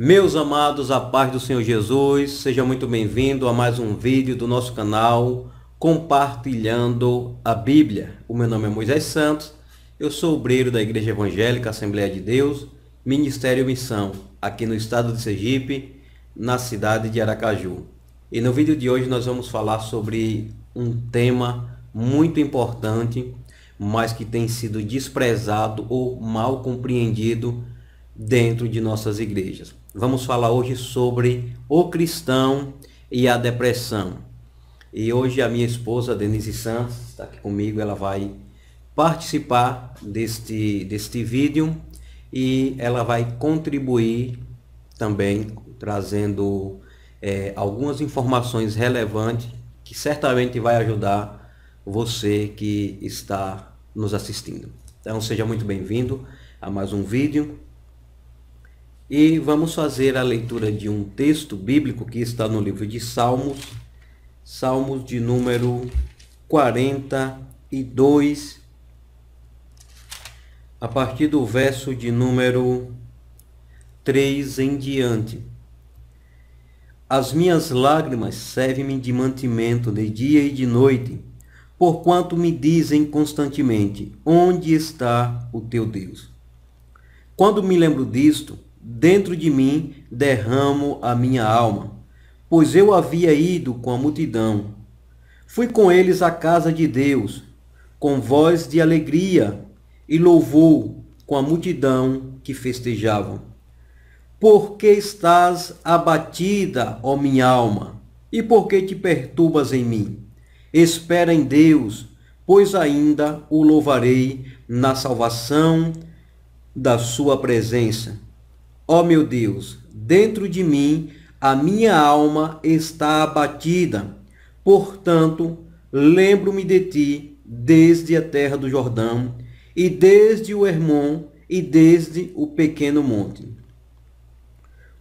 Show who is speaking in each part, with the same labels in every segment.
Speaker 1: Meus amados, a paz do Senhor Jesus, seja muito bem-vindo a mais um vídeo do nosso canal Compartilhando a Bíblia. O meu nome é Moisés Santos, eu sou obreiro da Igreja Evangélica Assembleia de Deus, Ministério Missão, aqui no estado de Sergipe, na cidade de Aracaju. E no vídeo de hoje nós vamos falar sobre um tema muito importante, mas que tem sido desprezado ou mal compreendido dentro de nossas igrejas. Vamos falar hoje sobre o cristão e a depressão. E hoje a minha esposa Denise Santos está aqui comigo, ela vai participar deste, deste vídeo e ela vai contribuir também trazendo é, algumas informações relevantes que certamente vai ajudar você que está nos assistindo. Então seja muito bem-vindo a mais um vídeo e vamos fazer a leitura de um texto bíblico que está no livro de Salmos, Salmos de número 42, a partir do verso de número 3 em diante. As minhas lágrimas servem-me de mantimento de dia e de noite, porquanto me dizem constantemente: Onde está o teu Deus? Quando me lembro disto, dentro de mim derramo a minha alma, pois eu havia ido com a multidão. Fui com eles à casa de Deus, com voz de alegria e louvor com a multidão que festejavam. Por que estás abatida, ó minha alma? E por que te perturbas em mim? Espera em Deus, pois ainda o louvarei na salvação da sua presença. Ó oh, meu Deus, dentro de mim a minha alma está abatida. Portanto, lembro-me de ti desde a terra do Jordão, e desde o Hermon, e desde o pequeno monte.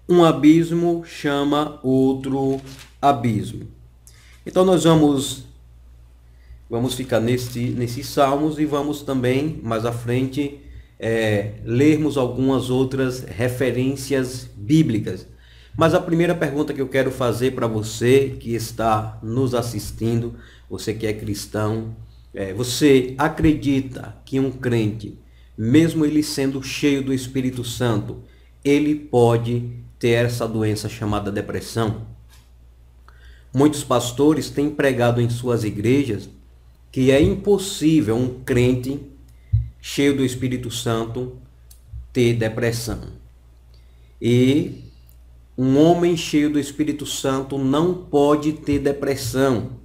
Speaker 1: Um abismo chama outro abismo. Então nós vamos vamos ficar nesse, nesses salmos e vamos também mais à frente é, lermos algumas outras referências bíblicas. Mas a primeira pergunta que eu quero fazer para você que está nos assistindo, você que é cristão, é, você acredita que um crente, mesmo ele sendo cheio do Espírito Santo, ele pode ter essa doença chamada depressão? Muitos pastores têm pregado em suas igrejas que é impossível um crente cheio do Espírito Santo ter depressão. E um homem cheio do Espírito Santo não pode ter depressão.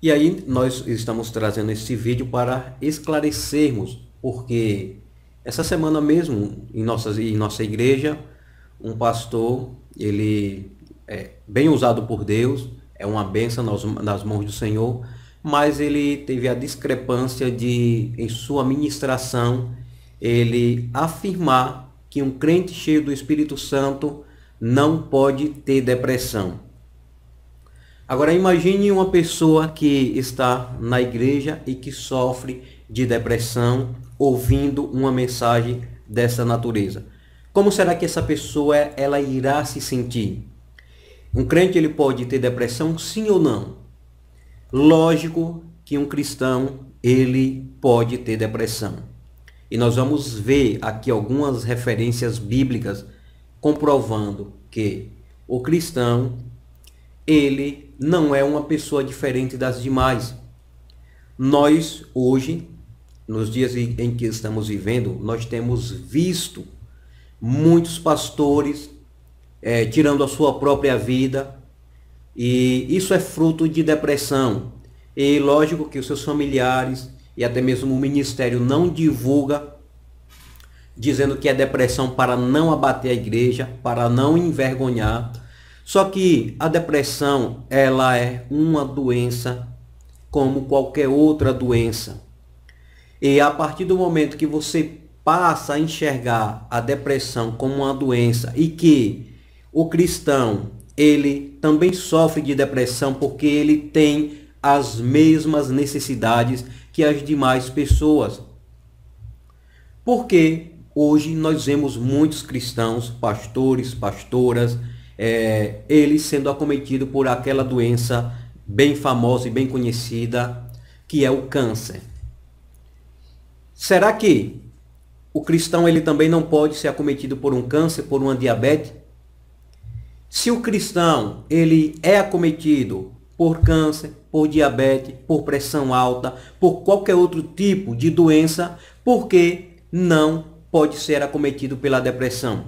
Speaker 1: E aí nós estamos trazendo esse vídeo para esclarecermos, porque essa semana mesmo em, nossas, em nossa igreja, um pastor, ele é bem usado por Deus, é uma benção nas, nas mãos do Senhor, mas ele teve a discrepância de, em sua ministração, ele afirmar que um crente cheio do Espírito Santo não pode ter depressão. Agora imagine uma pessoa que está na igreja e que sofre de depressão ouvindo uma mensagem dessa natureza. Como será que essa pessoa ela irá se sentir? Um crente ele pode ter depressão sim ou não? Lógico que um cristão ele pode ter depressão. E nós vamos ver aqui algumas referências bíblicas comprovando que o cristão ele não é uma pessoa diferente das demais. Nós hoje, nos dias em que estamos vivendo, nós temos visto muitos pastores é, tirando a sua própria vida, e isso é fruto de depressão. E lógico que os seus familiares e até mesmo o ministério não divulga dizendo que é depressão para não abater a igreja, para não envergonhar. Só que a depressão, ela é uma doença como qualquer outra doença. E a partir do momento que você passa a enxergar a depressão como uma doença e que o cristão ele também sofre de depressão porque ele tem as mesmas necessidades que as demais pessoas. Porque hoje nós vemos muitos cristãos, pastores, pastoras, é, eles sendo acometidos por aquela doença bem famosa e bem conhecida, que é o câncer. Será que o cristão ele também não pode ser acometido por um câncer, por uma diabetes? Se o cristão ele é acometido por câncer, por diabetes, por pressão alta, por qualquer outro tipo de doença, por que não pode ser acometido pela depressão?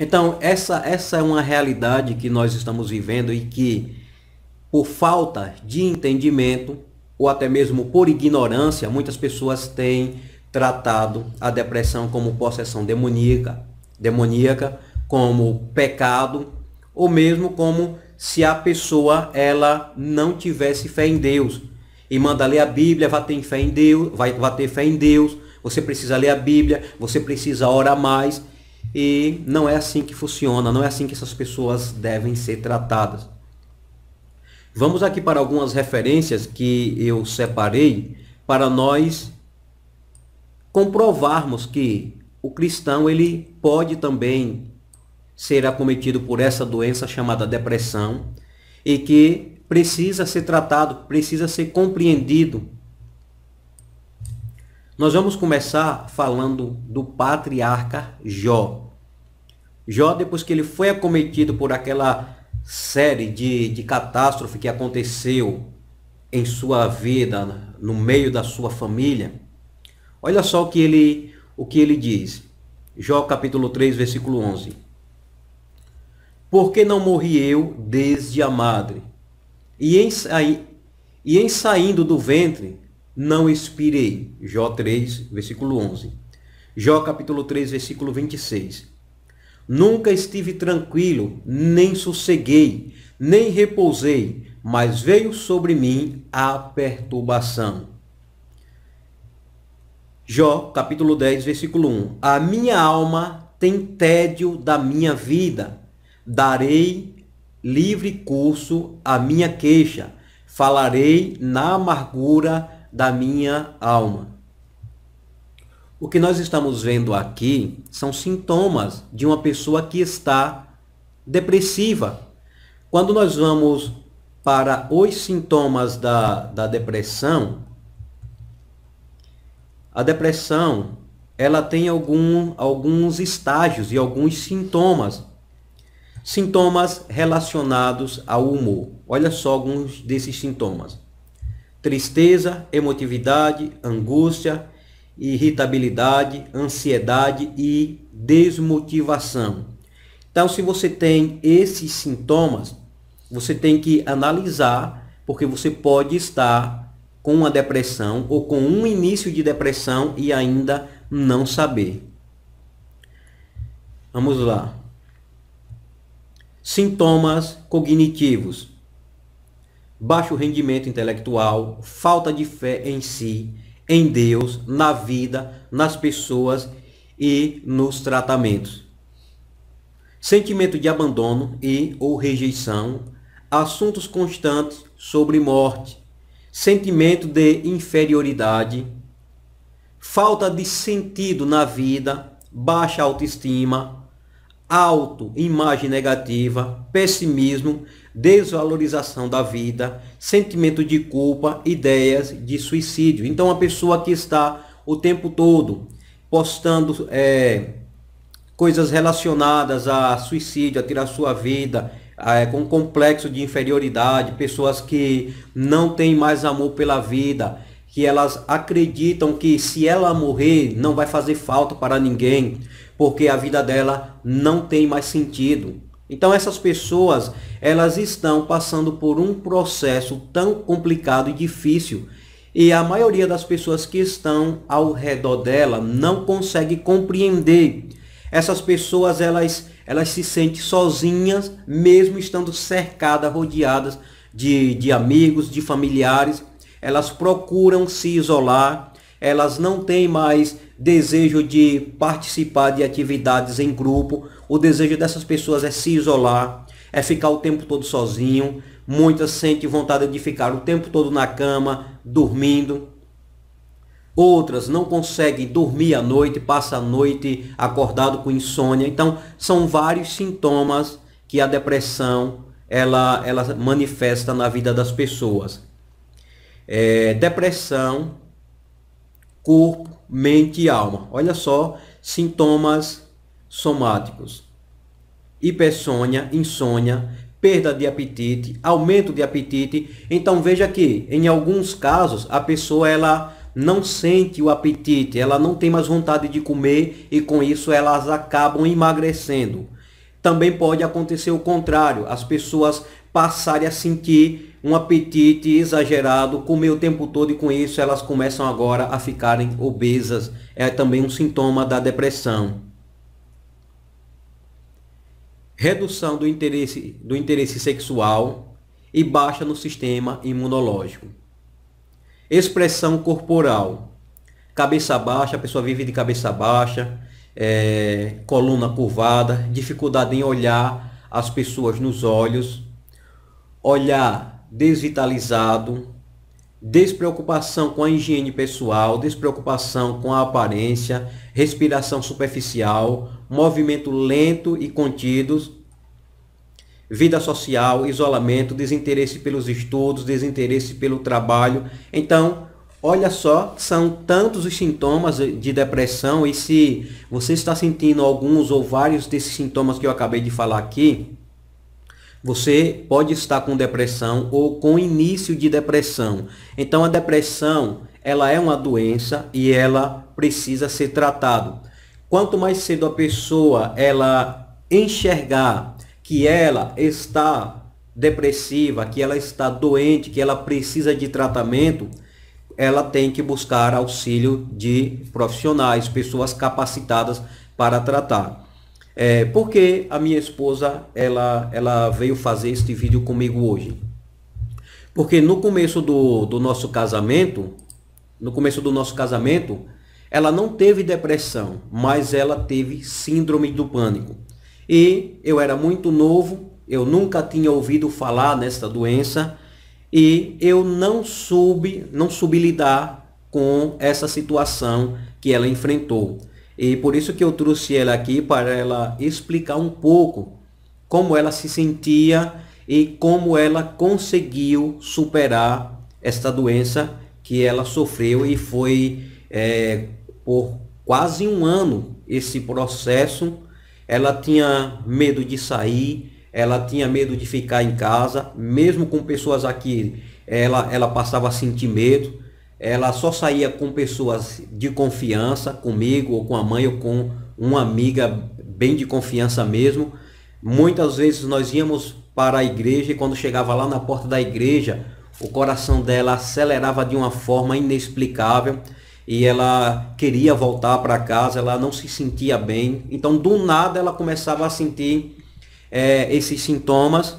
Speaker 1: Então, essa, essa é uma realidade que nós estamos vivendo e que, por falta de entendimento, ou até mesmo por ignorância, muitas pessoas têm tratado a depressão como possessão demoníaca, demoníaca, como pecado, ou mesmo como se a pessoa ela não tivesse fé em Deus. E manda ler a Bíblia, vai ter fé em Deus, vai, vai ter fé em Deus, você precisa ler a Bíblia, você precisa orar mais. E não é assim que funciona, não é assim que essas pessoas devem ser tratadas. Vamos aqui para algumas referências que eu separei para nós comprovarmos que o cristão ele pode também ser acometido por essa doença chamada depressão e que precisa ser tratado, precisa ser compreendido. Nós vamos começar falando do patriarca Jó. Jó, depois que ele foi acometido por aquela série de, de catástrofe que aconteceu em sua vida, no meio da sua família, olha só o que ele, o que ele diz. Jó capítulo 3, versículo 11. Por que não morri eu desde a madre? E em, e em saindo do ventre, não expirei. Jó 3, versículo 11. Jó capítulo 3, versículo 26. Nunca estive tranquilo, nem sosseguei, nem repousei, mas veio sobre mim a perturbação. Jó, capítulo 10, versículo 1. A minha alma tem tédio da minha vida, darei livre curso à minha queixa, falarei na amargura da minha alma. O que nós estamos vendo aqui são sintomas de uma pessoa que está depressiva. Quando nós vamos para os sintomas da, da depressão, a depressão ela tem algum, alguns estágios e alguns sintomas. Sintomas relacionados ao humor. Olha só alguns desses sintomas: tristeza, emotividade, angústia, irritabilidade, ansiedade e desmotivação. Então, se você tem esses sintomas, você tem que analisar, porque você pode estar com uma depressão ou com um início de depressão e ainda não saber. Vamos lá. Sintomas cognitivos: baixo rendimento intelectual, falta de fé em si, em Deus, na vida, nas pessoas e nos tratamentos. Sentimento de abandono e ou rejeição, assuntos constantes sobre morte, sentimento de inferioridade, falta de sentido na vida, baixa autoestima, autoimagem negativa, pessimismo, desvalorização da vida, sentimento de culpa, ideias de suicídio. Então, a pessoa que está o tempo todo postando é, coisas relacionadas a suicídio, a tirar sua vida, é, com complexo de inferioridade, pessoas que não têm mais amor pela vida, que elas acreditam que se ela morrer não vai fazer falta para ninguém, porque a vida dela não tem mais sentido. Então essas pessoas, elas estão passando por um processo tão complicado e difícil, e a maioria das pessoas que estão ao redor dela não consegue compreender. Essas pessoas, elas elas se sentem sozinhas, mesmo estando cercadas, rodeadas de, de amigos, de familiares. Elas procuram se isolar, elas não têm mais desejo de participar de atividades em grupo. O desejo dessas pessoas é se isolar, é ficar o tempo todo sozinho. Muitas sentem vontade de ficar o tempo todo na cama, dormindo. outras não conseguem dormir à noite, passa a noite acordado com insônia. Então, são vários sintomas que a depressão ela, ela manifesta na vida das pessoas. É, depressão, corpo, mente e alma. Olha só, sintomas somáticos. Hipersônia, insônia, perda de apetite, aumento de apetite. Então veja que em alguns casos a pessoa ela não sente o apetite, ela não tem mais vontade de comer e com isso elas acabam emagrecendo. Também pode acontecer o contrário, as pessoas passarem a sentir um apetite exagerado, comer o tempo todo e com isso elas começam agora a ficarem obesas. É também um sintoma da depressão. Redução do interesse, do interesse sexual e baixa no sistema imunológico. Expressão corporal. Cabeça baixa, a pessoa vive de cabeça baixa, é, coluna curvada, dificuldade em olhar as pessoas nos olhos, olhar desvitalizado, despreocupação com a higiene pessoal, despreocupação com a aparência, respiração superficial, movimento lento e contidos, vida social, isolamento, desinteresse pelos estudos, desinteresse pelo trabalho. Então, olha só, são tantos os sintomas de depressão e se você está sentindo alguns ou vários desses sintomas que eu acabei de falar aqui, você pode estar com depressão ou com início de depressão. Então a depressão, ela é uma doença e ela precisa ser tratada. Quanto mais cedo a pessoa ela enxergar que ela está depressiva, que ela está doente, que ela precisa de tratamento, ela tem que buscar auxílio de profissionais, pessoas capacitadas para tratar. É, porque a minha esposa ela, ela veio fazer este vídeo comigo hoje? Porque no começo do, do nosso casamento, no começo do nosso casamento, ela não teve depressão, mas ela teve síndrome do pânico. E eu era muito novo, eu nunca tinha ouvido falar nesta doença e eu não soube, não soube lidar com essa situação que ela enfrentou. E por isso que eu trouxe ela aqui para ela explicar um pouco como ela se sentia e como ela conseguiu superar esta doença que ela sofreu e foi é, por quase um ano esse processo ela tinha medo de sair, ela tinha medo de ficar em casa, mesmo com pessoas aqui, ela, ela passava a sentir medo. Ela só saía com pessoas de confiança, comigo, ou com a mãe, ou com uma amiga bem de confiança mesmo. Muitas vezes nós íamos para a igreja e quando chegava lá na porta da igreja, o coração dela acelerava de uma forma inexplicável e ela queria voltar para casa, ela não se sentia bem. Então, do nada, ela começava a sentir é, esses sintomas.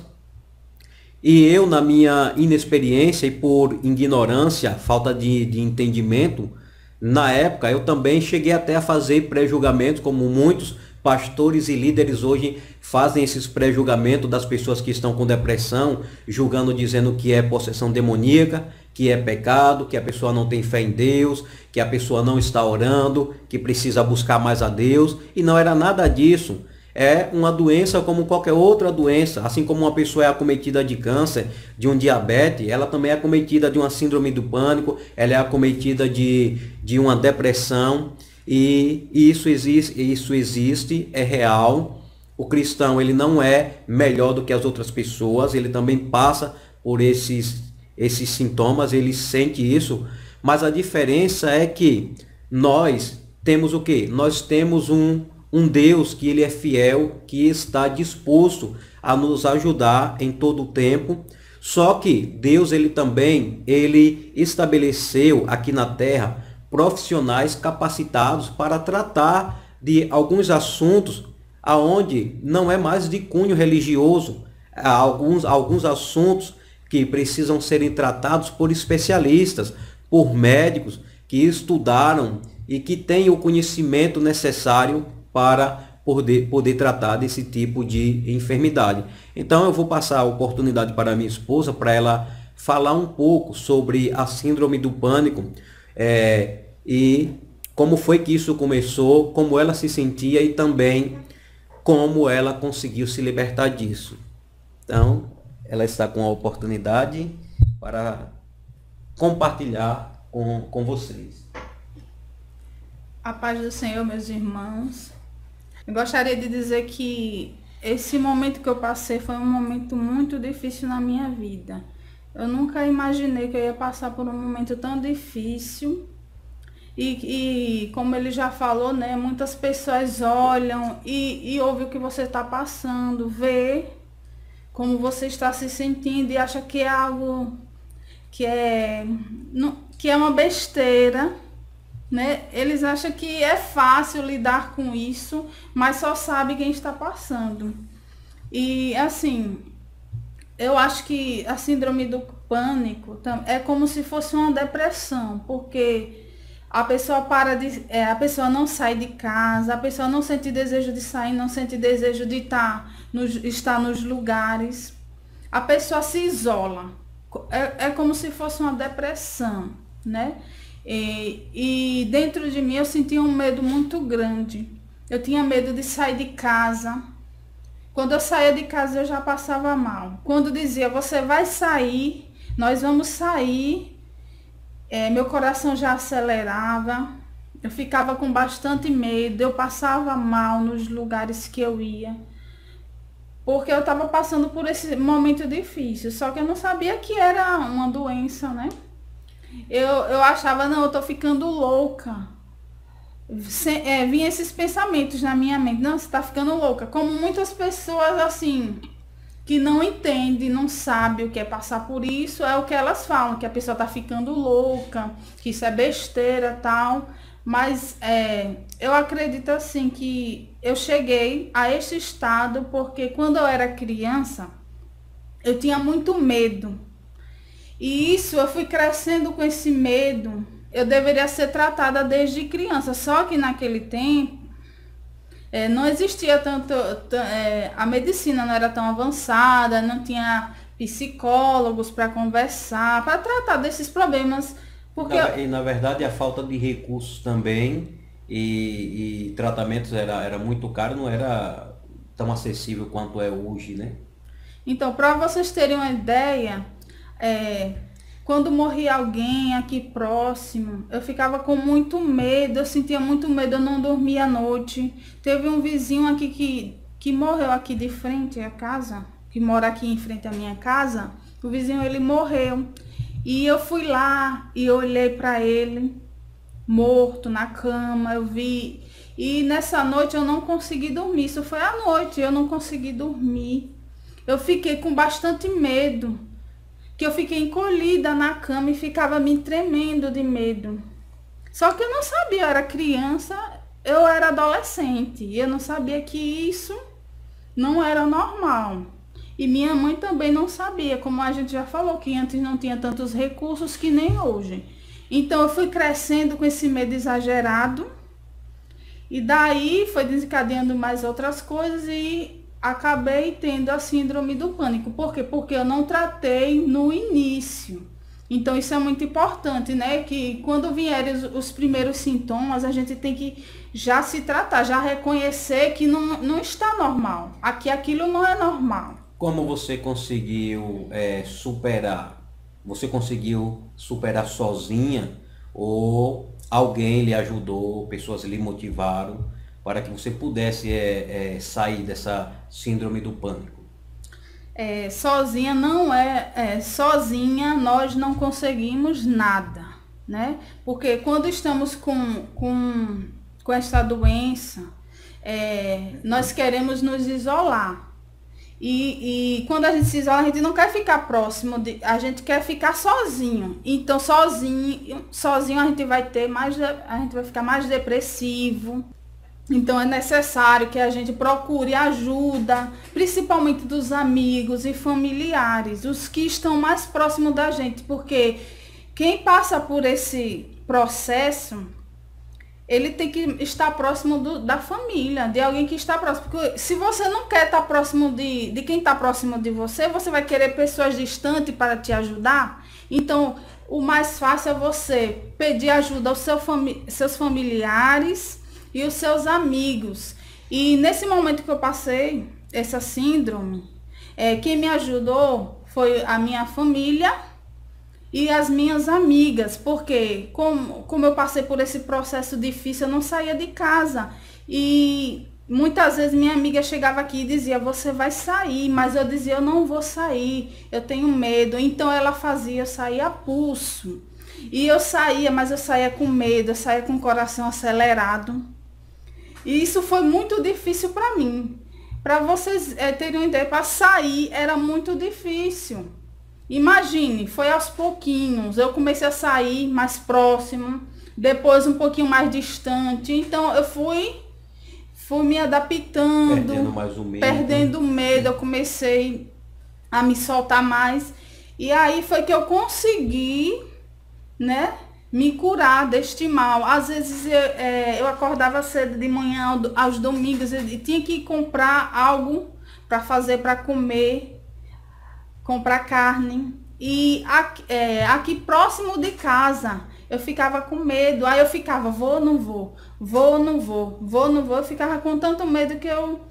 Speaker 1: E eu, na minha inexperiência e por ignorância, falta de, de entendimento, na época eu também cheguei até a fazer pré-julgamentos, como muitos pastores e líderes hoje fazem esses pré-julgamentos das pessoas que estão com depressão, julgando, dizendo que é possessão demoníaca, que é pecado, que a pessoa não tem fé em Deus, que a pessoa não está orando, que precisa buscar mais a Deus. E não era nada disso. É uma doença como qualquer outra doença. Assim como uma pessoa é acometida de câncer, de um diabetes, ela também é acometida de uma síndrome do pânico, ela é acometida de, de uma depressão. E isso existe, isso existe, é real. O cristão ele não é melhor do que as outras pessoas, ele também passa por esses esses sintomas, ele sente isso, mas a diferença é que nós temos o que? Nós temos um, um Deus que ele é fiel, que está disposto a nos ajudar em todo o tempo. Só que Deus ele também ele estabeleceu aqui na terra profissionais capacitados para tratar de alguns assuntos aonde não é mais de cunho religioso, há alguns alguns assuntos que precisam serem tratados por especialistas, por médicos que estudaram e que têm o conhecimento necessário para poder, poder tratar desse tipo de enfermidade. Então eu vou passar a oportunidade para minha esposa para ela falar um pouco sobre a síndrome do pânico. É, e como foi que isso começou, como ela se sentia e também como ela conseguiu se libertar disso. Então, ela está com a oportunidade para compartilhar com, com vocês.
Speaker 2: A paz do Senhor, meus irmãos. Eu gostaria de dizer que esse momento que eu passei foi um momento muito difícil na minha vida. Eu nunca imaginei que eu ia passar por um momento tão difícil. E, e como ele já falou, né? Muitas pessoas olham e, e ouvem o que você está passando, vê como você está se sentindo e acha que é algo que é, que é uma besteira né? Eles acham que é fácil lidar com isso, mas só sabe quem está passando. E assim, eu acho que a síndrome do pânico é como se fosse uma depressão, porque a pessoa para de, é, a pessoa não sai de casa, a pessoa não sente desejo de sair, não sente desejo de estar tá nos, estar nos lugares, a pessoa se isola. É, é como se fosse uma depressão, né? E, e dentro de mim eu sentia um medo muito grande. Eu tinha medo de sair de casa. Quando eu saía de casa eu já passava mal. Quando dizia você vai sair, nós vamos sair, é, meu coração já acelerava. Eu ficava com bastante medo, eu passava mal nos lugares que eu ia. Porque eu estava passando por esse momento difícil. Só que eu não sabia que era uma doença, né? Eu, eu achava, não, eu tô ficando louca. Sem, é, vinha esses pensamentos na minha mente, não, você tá ficando louca. Como muitas pessoas assim, que não entendem, não sabem o que é passar por isso, é o que elas falam, que a pessoa tá ficando louca, que isso é besteira tal. Mas é, eu acredito assim que eu cheguei a este estado porque quando eu era criança, eu tinha muito medo e isso eu fui crescendo com esse medo. Eu deveria ser tratada desde criança. Só que naquele tempo é, não existia tanto. É, a medicina não era tão avançada, não tinha psicólogos para conversar, para tratar desses problemas. Porque...
Speaker 1: Na, e na verdade a falta de recursos também e, e tratamentos era, era muito caro, não era tão acessível quanto é hoje, né?
Speaker 2: Então, para vocês terem uma ideia, é, quando morria alguém aqui próximo, eu ficava com muito medo, eu sentia muito medo, eu não dormia à noite. Teve um vizinho aqui que, que morreu aqui de frente à casa, que mora aqui em frente à minha casa. O vizinho ele morreu. E eu fui lá e olhei para ele morto na cama, eu vi. E nessa noite eu não consegui dormir. Isso foi à noite, eu não consegui dormir. Eu fiquei com bastante medo que eu fiquei encolhida na cama e ficava me tremendo de medo. Só que eu não sabia, eu era criança, eu era adolescente, e eu não sabia que isso não era normal. E minha mãe também não sabia, como a gente já falou, que antes não tinha tantos recursos que nem hoje. Então eu fui crescendo com esse medo exagerado. E daí foi desencadeando mais outras coisas e acabei tendo a síndrome do pânico. Por quê? Porque eu não tratei no início. Então isso é muito importante, né? Que quando vierem os, os, primeiros sintomas, a gente tem que já se tratar, já reconhecer que não, não está normal. Aqui aquilo não é normal.
Speaker 1: Como você conseguiu é, superar? Você conseguiu superar sozinha ou alguém lhe ajudou, pessoas lhe motivaram? Para que você pudesse é, é, sair dessa síndrome do pânico?
Speaker 2: É, sozinha não é, é, sozinha nós não conseguimos nada, né? Porque quando estamos com, com, com essa doença, é, nós queremos nos isolar. E, e quando a gente se isola, a gente não quer ficar próximo, de, a gente quer ficar sozinho. Então, sozinho, sozinho a gente vai ter mais, a gente vai ficar mais depressivo, então é necessário que a gente procure ajuda, principalmente dos amigos e familiares, os que estão mais próximos da gente, porque quem passa por esse processo, ele tem que estar próximo do, da família, de alguém que está próximo. Porque se você não quer estar próximo de, de quem está próximo de você, você vai querer pessoas distantes para te ajudar. Então, o mais fácil é você pedir ajuda aos seu fami seus familiares e os seus amigos. E nesse momento que eu passei essa síndrome, é, quem me ajudou foi a minha família e as minhas amigas, porque como, como eu passei por esse processo difícil, eu não saía de casa. E Muitas vezes minha amiga chegava aqui e dizia, você vai sair, mas eu dizia, eu não vou sair, eu tenho medo. Então ela fazia eu sair a pulso. E eu saía, mas eu saía com medo, eu saía com o coração acelerado. E isso foi muito difícil para mim. Para vocês é, terem uma ideia, para sair era muito difícil. Imagine, foi aos pouquinhos. Eu comecei a sair mais próximo, depois um pouquinho mais distante. Então eu fui fui me adaptando,
Speaker 1: perdendo mais o medo.
Speaker 2: Perdendo o medo, eu comecei a me soltar mais. E aí foi que eu consegui, né, me curar deste mal. Às vezes eu, é, eu acordava cedo de manhã aos domingos e tinha que comprar algo para fazer para comer, comprar carne. E aqui, é, aqui próximo de casa eu ficava com medo. Aí eu ficava, vou ou não vou? Vou ou não vou? Vou ou não vou? Eu ficava com tanto medo que eu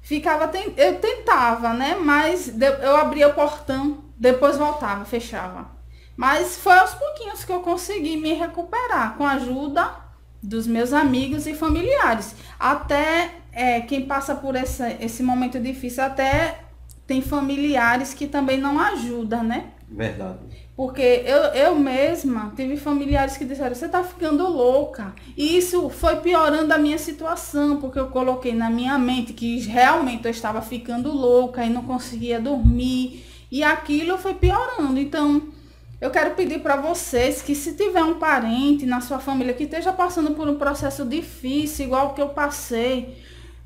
Speaker 2: ficava, eu tentava, né? Mas eu abria o portão, depois voltava, fechava. Mas foi aos pouquinhos que eu consegui me recuperar, com a ajuda dos meus amigos e familiares. Até é, quem passa por essa, esse momento difícil, até tem familiares que também não ajudam, né?
Speaker 1: Verdade.
Speaker 2: Porque eu, eu mesma tive familiares que disseram, você está ficando louca. E isso foi piorando a minha situação, porque eu coloquei na minha mente que realmente eu estava ficando louca e não conseguia dormir. E aquilo foi piorando. Então, eu quero pedir para vocês que se tiver um parente na sua família que esteja passando por um processo difícil, igual que eu passei,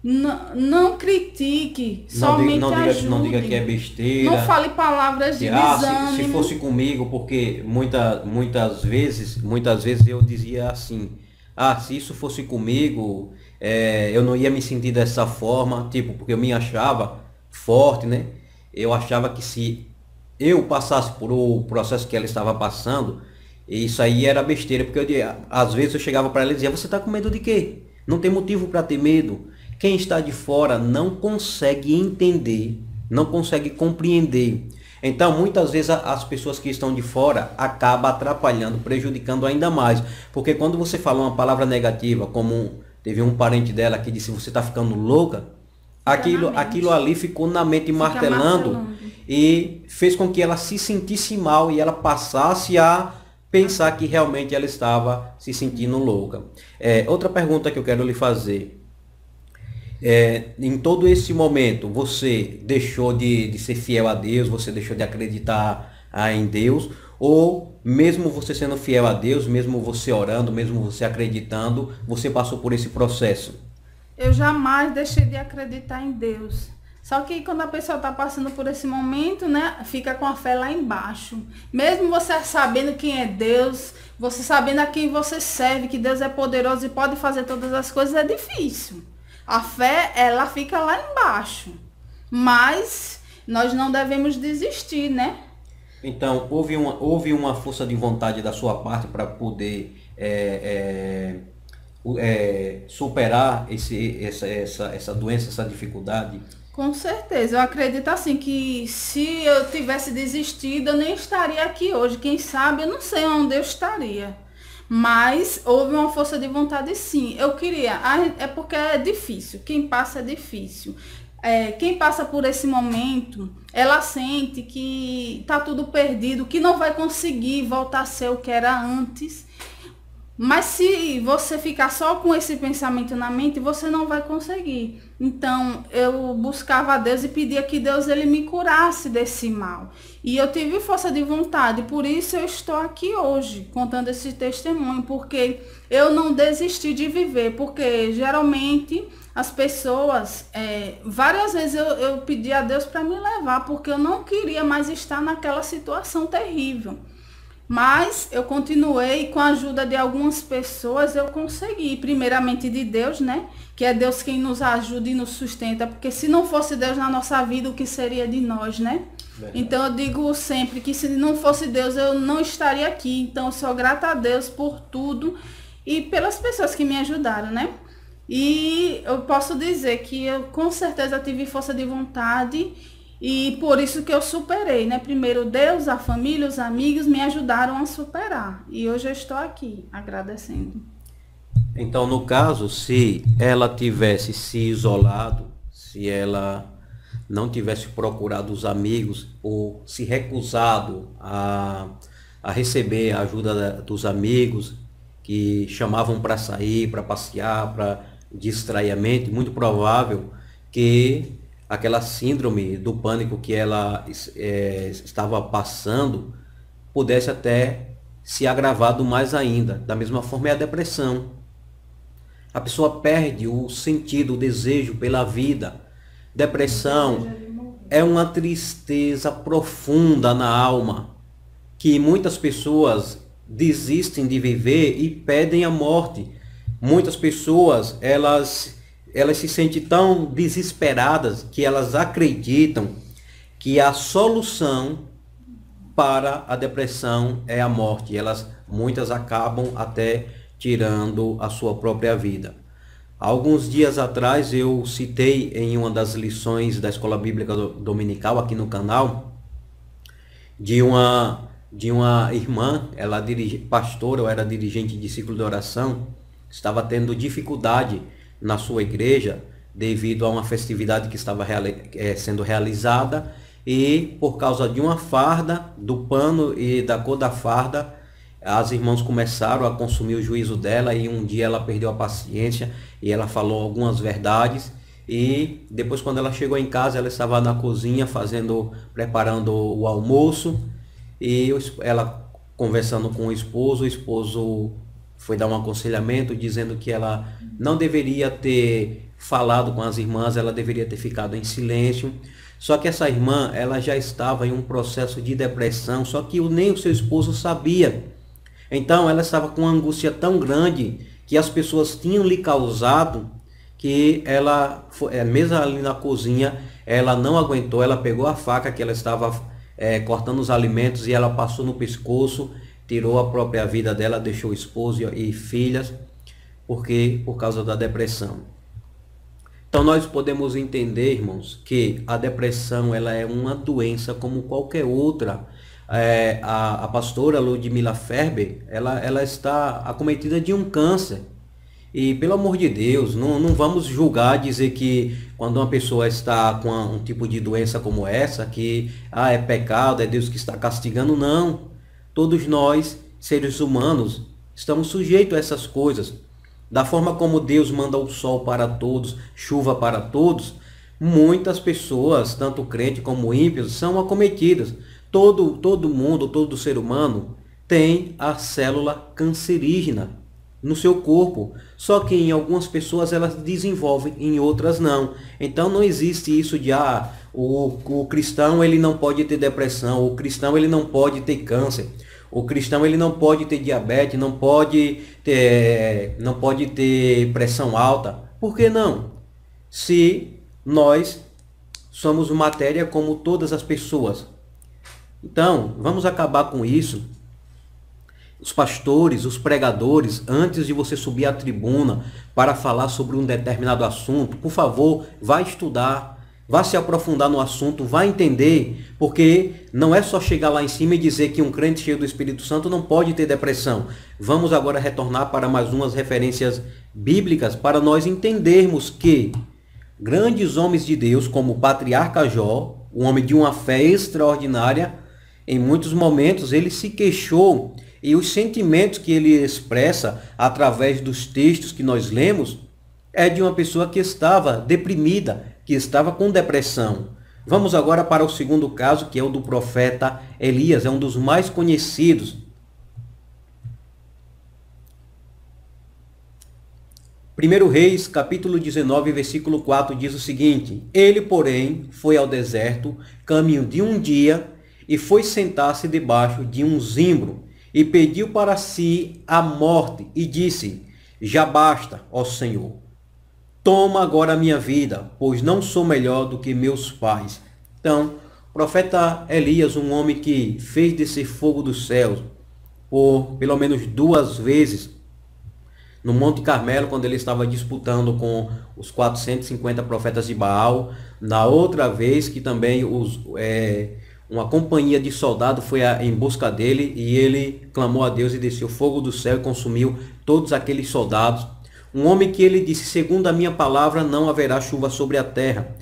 Speaker 2: não, não critique, não somente diga,
Speaker 1: não
Speaker 2: ajude.
Speaker 1: Diga, não diga que é besteira.
Speaker 2: Não fale palavras de ah, desânimo.
Speaker 1: Se, se, fosse comigo, porque muita, muitas vezes, muitas vezes eu dizia assim, ah, se isso fosse comigo, é, eu não ia me sentir dessa forma, tipo, porque eu me achava forte, né? Eu achava que se eu passasse por o processo que ela estava passando, isso aí era besteira, porque eu, às vezes eu chegava para ela e dizia, você está com medo de quê? Não tem motivo para ter medo. Quem está de fora não consegue entender, não consegue compreender. Então, muitas vezes as pessoas que estão de fora acabam atrapalhando, prejudicando ainda mais. Porque quando você fala uma palavra negativa, como teve um parente dela que disse você está ficando louca, aquilo, aquilo ali ficou na mente martelando, martelando e fez com que ela se sentisse mal e ela passasse a pensar que realmente ela estava se sentindo louca. É, outra pergunta que eu quero lhe fazer. É, em todo esse momento, você deixou de, de ser fiel a Deus, você deixou de acreditar ah, em Deus, ou mesmo você sendo fiel a Deus, mesmo você orando, mesmo você acreditando, você passou por esse processo?
Speaker 2: Eu jamais deixei de acreditar em Deus. Só que quando a pessoa está passando por esse momento, né, fica com a fé lá embaixo. Mesmo você sabendo quem é Deus, você sabendo a quem você serve, que Deus é poderoso e pode fazer todas as coisas, é difícil. A fé, ela fica lá embaixo. Mas nós não devemos desistir, né?
Speaker 1: Então, houve uma, houve uma força de vontade da sua parte para poder é, é, é, superar esse, essa, essa, essa doença, essa dificuldade?
Speaker 2: Com certeza. Eu acredito assim que se eu tivesse desistido, eu nem estaria aqui hoje. Quem sabe, eu não sei onde eu estaria. Mas houve uma força de vontade sim. Eu queria, é porque é difícil. Quem passa é difícil. É, quem passa por esse momento, ela sente que tá tudo perdido, que não vai conseguir voltar a ser o que era antes mas se você ficar só com esse pensamento na mente, você não vai conseguir. Então, eu buscava a Deus e pedia que Deus ele me curasse desse mal. E eu tive força de vontade, por isso eu estou aqui hoje contando esse testemunho, porque eu não desisti de viver, porque geralmente as pessoas, é, várias vezes eu, eu pedi a Deus para me levar, porque eu não queria mais estar naquela situação terrível. Mas eu continuei com a ajuda de algumas pessoas, eu consegui, primeiramente de Deus, né? Que é Deus quem nos ajuda e nos sustenta, porque se não fosse Deus na nossa vida, o que seria de nós, né? Verdade. Então eu digo sempre que se não fosse Deus, eu não estaria aqui. Então eu sou grata a Deus por tudo e pelas pessoas que me ajudaram, né? E eu posso dizer que eu com certeza tive força de vontade e por isso que eu superei, né? Primeiro Deus, a família, os amigos me ajudaram a superar. E hoje eu estou aqui agradecendo.
Speaker 1: Então, no caso, se ela tivesse se isolado, se ela não tivesse procurado os amigos ou se recusado a, a receber a ajuda dos amigos que chamavam para sair, para passear, para distrair a mente, muito provável que aquela síndrome do pânico que ela é, estava passando pudesse até se agravado mais ainda. Da mesma forma é a depressão. A pessoa perde o sentido, o desejo pela vida. Depressão é uma tristeza profunda na alma que muitas pessoas desistem de viver e pedem a morte. Muitas pessoas, elas elas se sentem tão desesperadas que elas acreditam que a solução para a depressão é a morte. Elas muitas acabam até tirando a sua própria vida. Alguns dias atrás eu citei em uma das lições da Escola Bíblica Dominical aqui no canal de uma de uma irmã, ela dirige, pastora, ou era dirigente de ciclo de oração, estava tendo dificuldade na sua igreja devido a uma festividade que estava é, sendo realizada e por causa de uma farda, do pano e da cor da farda, as irmãs começaram a consumir o juízo dela e um dia ela perdeu a paciência e ela falou algumas verdades e depois quando ela chegou em casa ela estava na cozinha fazendo preparando o almoço e ela conversando com o esposo, o esposo foi dar um aconselhamento dizendo que ela não deveria ter falado com as irmãs, ela deveria ter ficado em silêncio. Só que essa irmã, ela já estava em um processo de depressão, só que nem o seu esposo sabia. Então ela estava com uma angústia tão grande que as pessoas tinham lhe causado que ela, é, mesmo ali na cozinha, ela não aguentou, ela pegou a faca que ela estava é, cortando os alimentos e ela passou no pescoço tirou a própria vida dela, deixou esposo e filhas, porque por causa da depressão. Então nós podemos entender, irmãos, que a depressão ela é uma doença como qualquer outra. É, a, a pastora Ludmila Ferber, ela, ela está acometida de um câncer. E pelo amor de Deus, não, não vamos julgar, dizer que quando uma pessoa está com um tipo de doença como essa, que ah, é pecado, é Deus que está castigando, não. Todos nós, seres humanos, estamos sujeitos a essas coisas. Da forma como Deus manda o sol para todos, chuva para todos, muitas pessoas, tanto crente como ímpios, são acometidas. Todo, todo mundo, todo ser humano tem a célula cancerígena no seu corpo. Só que em algumas pessoas elas desenvolvem, em outras não. Então não existe isso de ah, o, o cristão ele não pode ter depressão, o cristão ele não pode ter câncer. O cristão ele não pode ter diabetes, não pode ter, não pode ter pressão alta. Por que não? Se nós somos matéria como todas as pessoas. Então, vamos acabar com isso. Os pastores, os pregadores, antes de você subir à tribuna para falar sobre um determinado assunto, por favor, vá estudar, Vá se aprofundar no assunto, vá entender, porque não é só chegar lá em cima e dizer que um crente cheio do Espírito Santo não pode ter depressão. Vamos agora retornar para mais umas referências bíblicas para nós entendermos que grandes homens de Deus, como o patriarca Jó, um homem de uma fé extraordinária, em muitos momentos ele se queixou e os sentimentos que ele expressa através dos textos que nós lemos é de uma pessoa que estava deprimida, que estava com depressão. Vamos agora para o segundo caso, que é o do profeta Elias, é um dos mais conhecidos. 1 Reis, capítulo 19, versículo 4, diz o seguinte: Ele, porém, foi ao deserto, caminho de um dia, e foi sentar-se debaixo de um zimbro. e pediu para si a morte e disse: Já basta, ó Senhor. Toma agora a minha vida, pois não sou melhor do que meus pais. Então, o profeta Elias, um homem que fez descer fogo dos céus por pelo menos duas vezes no Monte Carmelo, quando ele estava disputando com os 450 profetas de Baal. Na outra vez que também os, é, uma companhia de soldados foi em busca dele e ele clamou a Deus e desceu fogo do céu e consumiu todos aqueles soldados. Um homem que ele disse, segundo a minha palavra, não haverá chuva sobre a terra.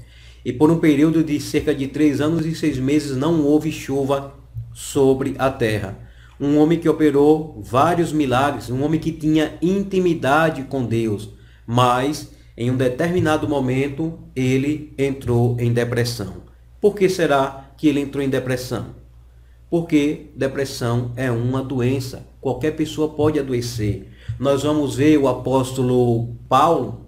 Speaker 1: E por um período de cerca de três anos e seis meses não houve chuva sobre a terra um homem que operou vários milagres, um homem que tinha intimidade com Deus, mas em um determinado momento ele entrou em depressão. Por que será que ele entrou em depressão? Porque depressão é uma doença, qualquer pessoa pode adoecer. Nós vamos ver o apóstolo Paulo,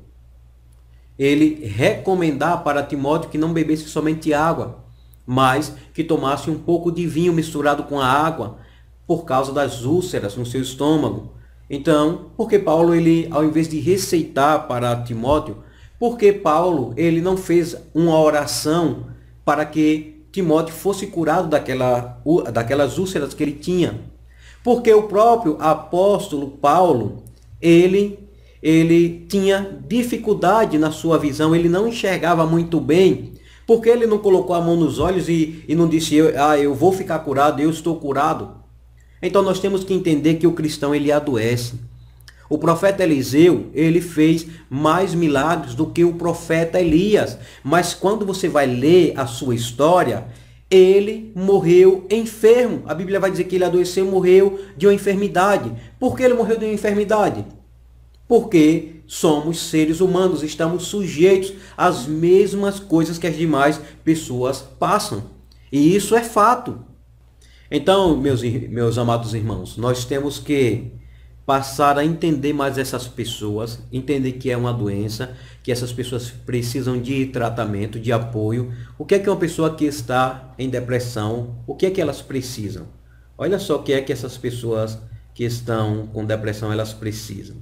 Speaker 1: ele recomendar para Timóteo que não bebesse somente água, mas que tomasse um pouco de vinho misturado com a água, por causa das úlceras no seu estômago. Então, porque Paulo, ele, ao invés de receitar para Timóteo, porque Paulo ele não fez uma oração para que Timóteo fosse curado daquela, daquelas úlceras que ele tinha? Porque o próprio apóstolo Paulo, ele, ele tinha dificuldade na sua visão, ele não enxergava muito bem. Porque ele não colocou a mão nos olhos e, e não disse, ah, eu vou ficar curado, eu estou curado. Então nós temos que entender que o cristão ele adoece. O profeta Eliseu, ele fez mais milagres do que o profeta Elias. Mas quando você vai ler a sua história, ele morreu enfermo. A Bíblia vai dizer que ele adoeceu morreu de uma enfermidade. Por que ele morreu de uma enfermidade? Porque somos seres humanos, estamos sujeitos às mesmas coisas que as demais pessoas passam. E isso é fato. Então, meus, meus amados irmãos, nós temos que passar a entender mais essas pessoas, entender que é uma doença, que essas pessoas precisam de tratamento, de apoio. O que é que uma pessoa que está em depressão, o que é que elas precisam? Olha só o que é que essas pessoas que estão com depressão elas precisam.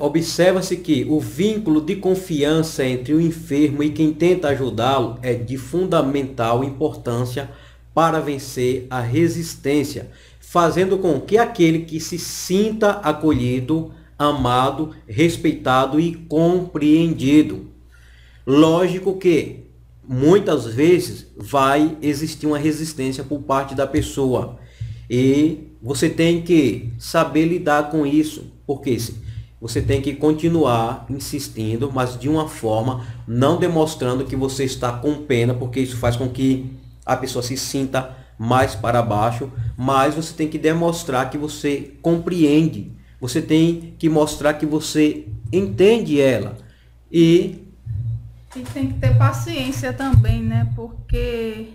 Speaker 1: Observa-se que o vínculo de confiança entre o enfermo e quem tenta ajudá-lo é de fundamental importância para vencer a resistência, fazendo com que aquele que se sinta acolhido, amado, respeitado e compreendido. Lógico que muitas vezes vai existir uma resistência por parte da pessoa e você tem que saber lidar com isso porque você tem que continuar insistindo, mas de uma forma não demonstrando que você está com pena, porque isso faz com que a pessoa se sinta mais para baixo, mas você tem que demonstrar que você compreende. Você tem que mostrar que você entende ela. E
Speaker 2: e tem que ter paciência também, né? Porque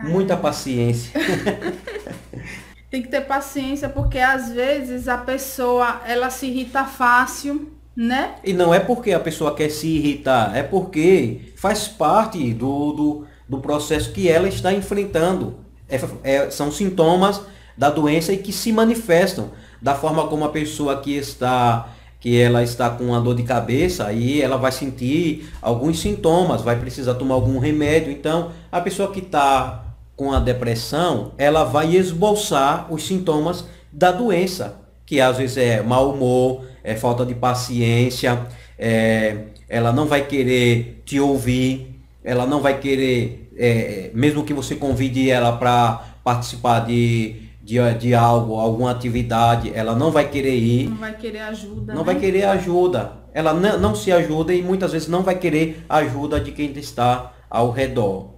Speaker 1: muita paciência.
Speaker 2: tem que ter paciência, porque às vezes a pessoa ela se irrita fácil, né?
Speaker 1: E não é porque a pessoa quer se irritar, é porque faz parte do, do, do processo que ela está enfrentando. É, é, são sintomas da doença e que se manifestam da forma como a pessoa que está que ela está com uma dor de cabeça aí ela vai sentir alguns sintomas, vai precisar tomar algum remédio. Então, a pessoa que está com a depressão, ela vai esboçar os sintomas da doença, que às vezes é mau humor, é falta de paciência, é, ela não vai querer te ouvir, ela não vai querer, é, mesmo que você convide ela para participar de, de, de algo, alguma atividade, ela não vai querer ir.
Speaker 2: Não vai querer ajuda.
Speaker 1: Não
Speaker 2: né?
Speaker 1: vai querer ajuda. Ela não, não se ajuda e muitas vezes não vai querer ajuda de quem está ao redor.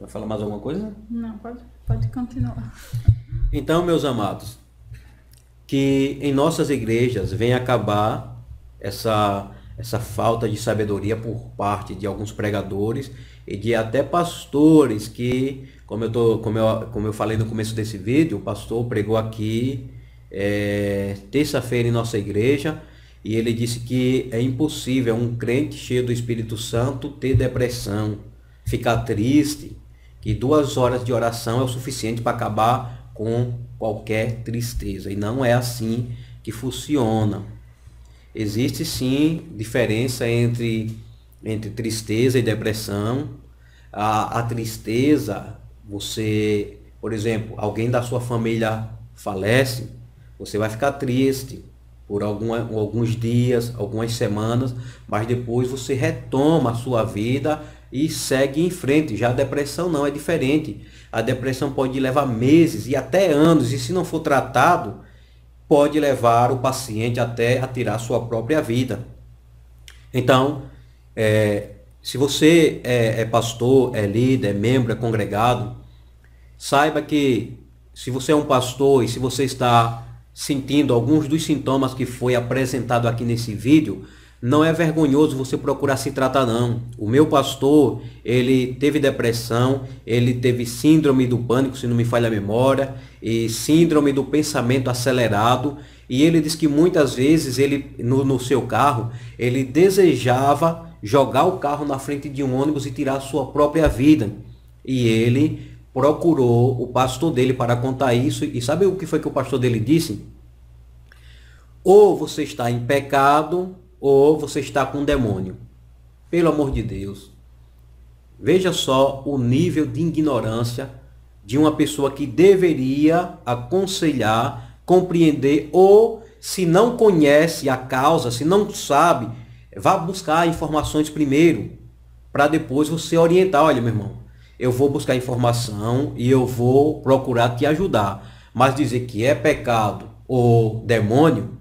Speaker 1: Vai falar mais alguma coisa?
Speaker 2: Não, pode, pode continuar.
Speaker 1: Então, meus amados, que em nossas igrejas venha acabar essa, essa falta de sabedoria por parte de alguns pregadores e de até pastores que, como eu, tô, como eu, como eu falei no começo desse vídeo, o pastor pregou aqui é, terça-feira em nossa igreja E ele disse que é impossível um crente cheio do Espírito Santo ter depressão, ficar triste, que duas horas de oração é o suficiente para acabar com qualquer tristeza. E não é assim que funciona. Existe sim diferença entre, entre tristeza e depressão. A, a tristeza, você, por exemplo, alguém da sua família falece, você vai ficar triste por alguma, alguns dias, algumas semanas, mas depois você retoma a sua vida e segue em frente. Já a depressão não é diferente. A depressão pode levar meses e até anos, e se não for tratado, pode levar o paciente até a tirar sua própria vida. Então, é, se você é, é pastor, é líder, é membro, é congregado, saiba que se você é um pastor e se você está sentindo alguns dos sintomas que foi apresentado aqui nesse vídeo, não é vergonhoso você procurar se tratar não. O meu pastor, ele teve depressão, ele teve síndrome do pânico, se não me falha a memória, e síndrome do pensamento acelerado, e ele diz que muitas vezes ele no, no seu carro, ele desejava jogar o carro na frente de um ônibus e tirar a sua própria vida. E ele procurou o pastor dele para contar isso, e sabe o que foi que o pastor dele disse? Ou você está em pecado, ou você está com um demônio. Pelo amor de Deus. Veja só o nível de ignorância de uma pessoa que deveria aconselhar, compreender, ou se não conhece a causa, se não sabe, vá buscar informações primeiro, para depois você orientar. Olha, meu irmão, eu vou buscar informação e eu vou procurar te ajudar. Mas dizer que é pecado ou demônio,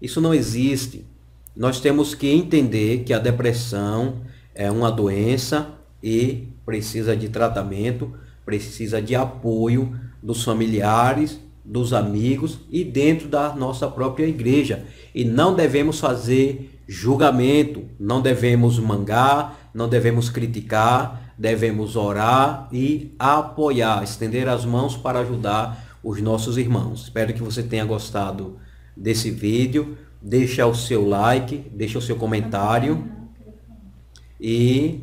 Speaker 1: isso não existe nós temos que entender que a depressão é uma doença e precisa de tratamento, precisa de apoio dos familiares, dos amigos e dentro da nossa própria igreja. E não devemos fazer julgamento, não devemos mangar, não devemos criticar, devemos orar e apoiar, estender as mãos para ajudar os nossos irmãos. Espero que você tenha gostado desse vídeo deixa o seu like, deixa o seu comentário. E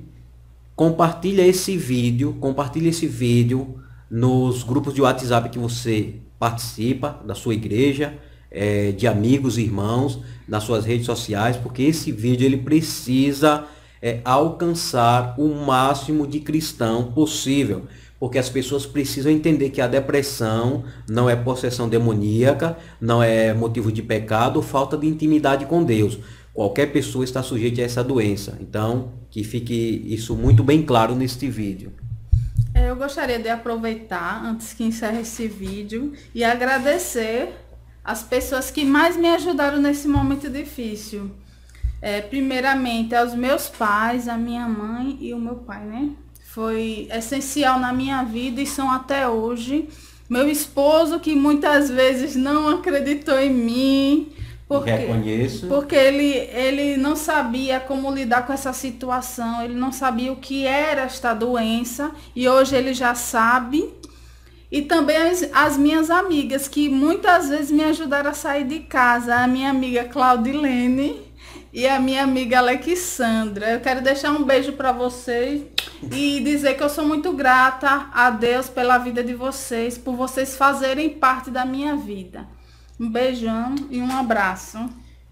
Speaker 1: compartilha esse vídeo, compartilha esse vídeo nos grupos de WhatsApp que você participa, da sua igreja, é, de amigos, irmãos, nas suas redes sociais, porque esse vídeo ele precisa é, alcançar o máximo de cristão possível porque as pessoas precisam entender que a depressão não é possessão demoníaca, não é motivo de pecado, falta de intimidade com Deus. Qualquer pessoa está sujeita a essa doença. Então, que fique isso muito bem claro neste vídeo.
Speaker 2: É, eu gostaria de aproveitar, antes que encerre esse vídeo, e agradecer as pessoas que mais me ajudaram nesse momento difícil. É, primeiramente, aos meus pais, a minha mãe e o meu pai, né? Foi essencial na minha vida e são até hoje. Meu esposo, que muitas vezes não acreditou em mim,
Speaker 1: porque, Reconheço.
Speaker 2: porque ele, ele não sabia como lidar com essa situação, ele não sabia o que era esta doença e hoje ele já sabe. E também as, as minhas amigas, que muitas vezes me ajudaram a sair de casa. A minha amiga Claudilene, e a minha amiga Alexandra. Eu quero deixar um beijo para vocês e dizer que eu sou muito grata a Deus pela vida de vocês, por vocês fazerem parte da minha vida. Um beijão e um abraço.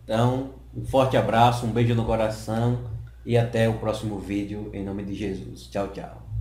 Speaker 1: Então, um forte abraço, um beijo no coração e até o próximo vídeo em nome de Jesus. Tchau, tchau.